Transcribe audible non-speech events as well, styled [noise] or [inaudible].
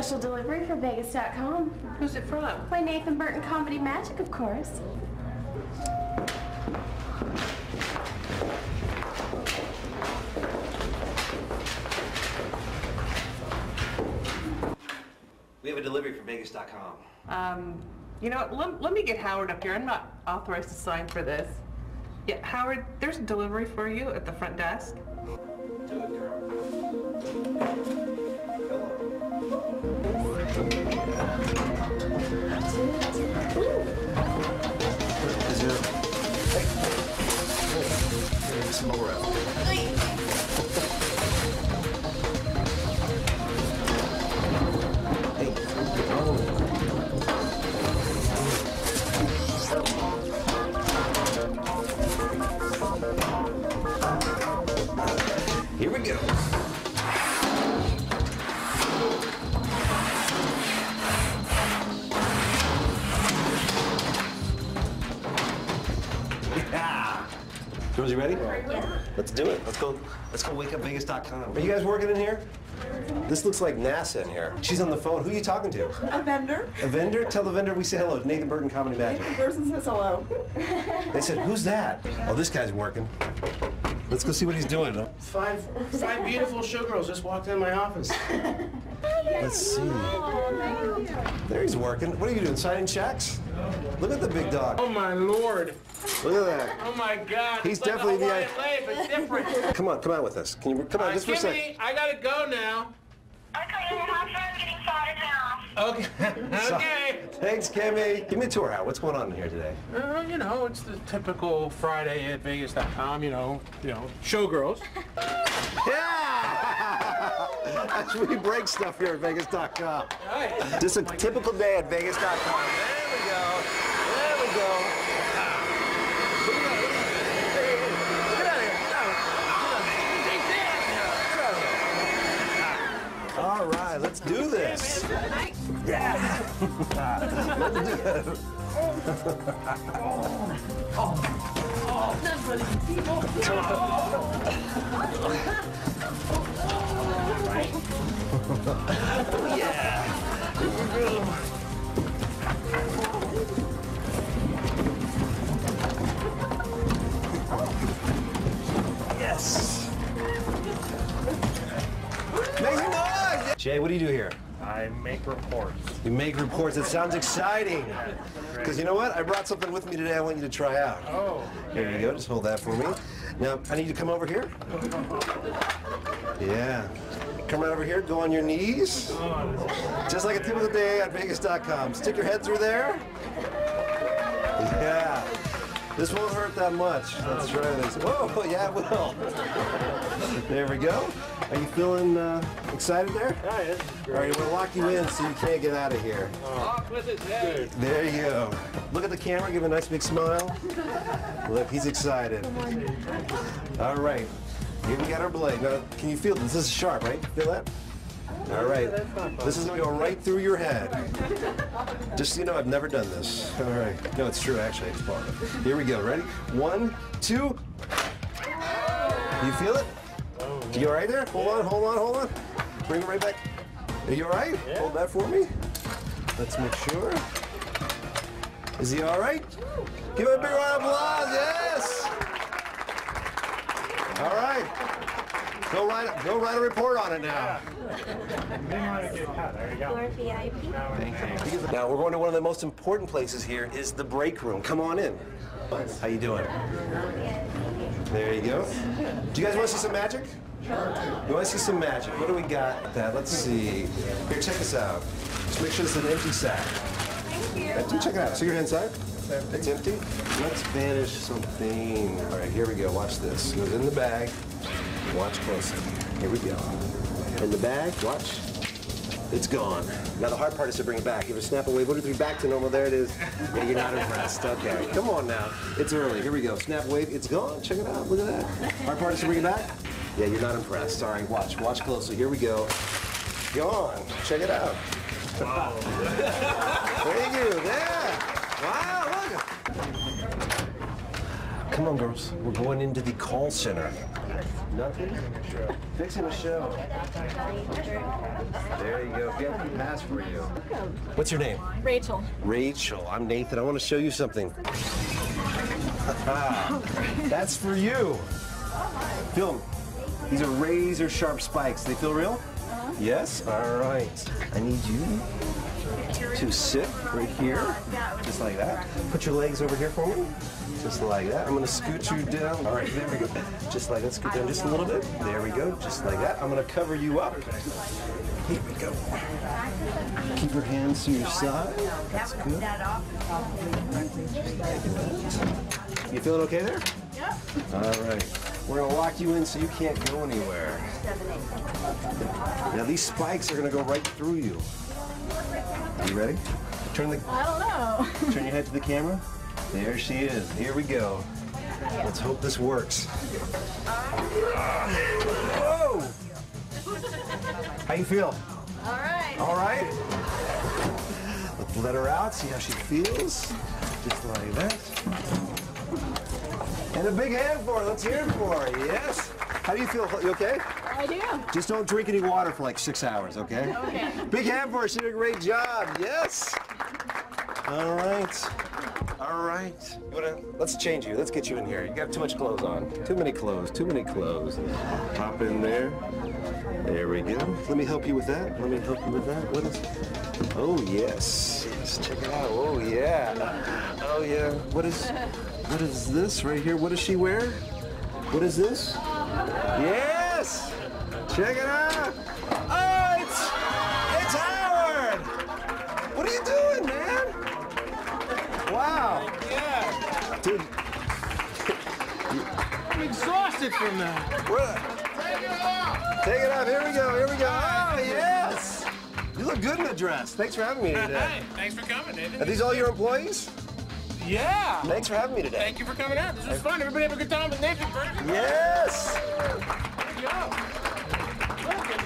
Special delivery for Vegas.com. Who's it from? By Nathan Burton Comedy Magic, of course. We have a delivery for Vegas.com. Um, you know? Let, let me get Howard up here. I'm not authorized to sign for this. Yeah, Howard, there's a delivery for you at the front desk. Do it, girl. 감사합니다. Josie, ready? Yeah. Let's do it. Let's go. Let's go. WakeUpVegas.com. Are you guys working in here? This looks like NASA in here. She's on the phone. Who are you talking to? A vendor. A vendor? Tell the vendor we say hello. Nathan Burton Comedy Magic. The person says hello. [laughs] They said, "Who's that?" Oh, this guy's working. Let's go see what he's doing. Five, five beautiful showgirls just walked in my office. [laughs] Let's see. There he's working. What are you doing? Signing checks? Look at the big dog. Oh my lord! Look at that. Oh my god! He's it's definitely a the- Hawaiian life. It's different. [laughs] Come on, come out with us. Can you come on Uh, just for a second? Kimmy, I gotta go now. Okay, my friend's getting started now. Okay. [laughs] okay. Thanks, Kimmy. Give me a tour out. What's going on in here today? Uh, you know, it's the typical Friday at Vegas.com. You know, you know, showgirls. [laughs] Yeah! That's we break stuff here at Vegas.com. Right. Just a typical day at Vegas.com. There we go. There we go. Get out of here. All right, let's do this. Yeah. let's do it. Yes. Make some noise. Jay, what do you do here? I make reports. You make reports. It sounds exciting. Because you know what? I brought something with me today I want you to try out. Oh, Here you go. Just hold that for me. Now, I need you to come over here. Yeah. Come right over here. Go on your knees. Just like a typical day at Vegas.com. Stick your head through there. Yeah. This won't hurt that much. Let's try this. Whoa, [laughs] yeah, it will. There we go. Are you feeling uh, excited there? yeah, it's All right, we'll lock you in so you can't get out of here. Off with his head. There you go. Look at the camera, give a nice big smile. Look, he's excited. All right, here we got our blade. Now, can you feel this? This is sharp, right? Feel that? All right. This is gonna go right through your head. Just so you know, I've never done this. All right. No, it's true, actually. It's part of it. Here we go. Ready? One, two. You feel it? You all right there? Hold on, hold on, hold on. Bring it right back. Are you all right? Hold that for me. Let's make sure. Is he all right? Give him a big round of applause. Yes. All right. Go write, go write a report on it now. didn't want to get cut. There you go. Now we're going to one of the most important places here is the break room. Come on in. How you doing? There you go. Do you guys want to see some magic? You want to see some magic? What do we got? That let's see. Here, check this out. Just make sure it's an empty sack. Thank you. Check it out. See your hand side. It's empty. Let's vanish something. All right, here we go. Watch this. It goes in the bag. Watch closely. Here we go. In the bag. Watch. It's gone. Now the hard part is to bring it back. Give it a snap away. One, two, three, back to normal. There it is. Yeah, you're not impressed. Okay, come on now. It's early. Here we go. Snap wave. It's gone. Check it out. Look at that. Hard part is to bring it back. Yeah, you're not impressed. Sorry. watch. Watch closely. Here we go. Gone. Check it out. Wow. Thank you. Yeah. Wow. Look. Come on, girls. We're going into the call center. Nothing? Fixing a show. There you go. Get the pass for you. What's your name? Rachel. Rachel. I'm Nathan. I want to show you something. [laughs] That's for you. Film. These are razor sharp spikes. They feel real? Yes? All right. I need you to sit right here, just like that. Put your legs over here for me, just like that. I'm gonna scoot you down. All right, there we go. Just like that. Scoot down just a little bit. There we go. Just like that. I'm gonna cover you up. Here we go. Keep your hands to your side. That's good. You feeling okay there? Yep. All right. We're gonna lock you in so you can't go anywhere. Now these spikes are gonna go right through you. Are you ready? Turn the I don't know. [laughs] turn your head to the camera. There she is. Here we go. Let's hope this works. Whoa! How you feel? All right. All right. Let's let her out, see how she feels. Just like that. And a big hand for her. Let's hear it for her. Yes. How do you feel? You okay? I do. Just don't drink any water for like six hours, okay? Okay. Big hand for her. She did a great job. Yes. All right. All right. Let's change you. Let's get you in here. You got too much clothes on. Too many clothes. Too many clothes. Hop in there. There we go. Let me help you with that. Let me help you with that. What is? Oh yes. Yes. Check it out. Oh yeah. Oh yeah. What is? What is this right here? What does she wear? What is this? Uh, yes. Check it out. Oh, it's it's Howard. What are you doing, man? Wow. Yeah. Dude, I'm exhausted from that. what? Take it off. Take it off. Here we go. Here we go. Oh, yes. You look good in the dress. Thanks for having me today. Hey, thanks for coming, David. Are these all your employees? Yeah. Thanks for having me today. Thank you for coming out. This was fun. Everybody have a good time with Nathan Burton. Yes. There you go. Thank you.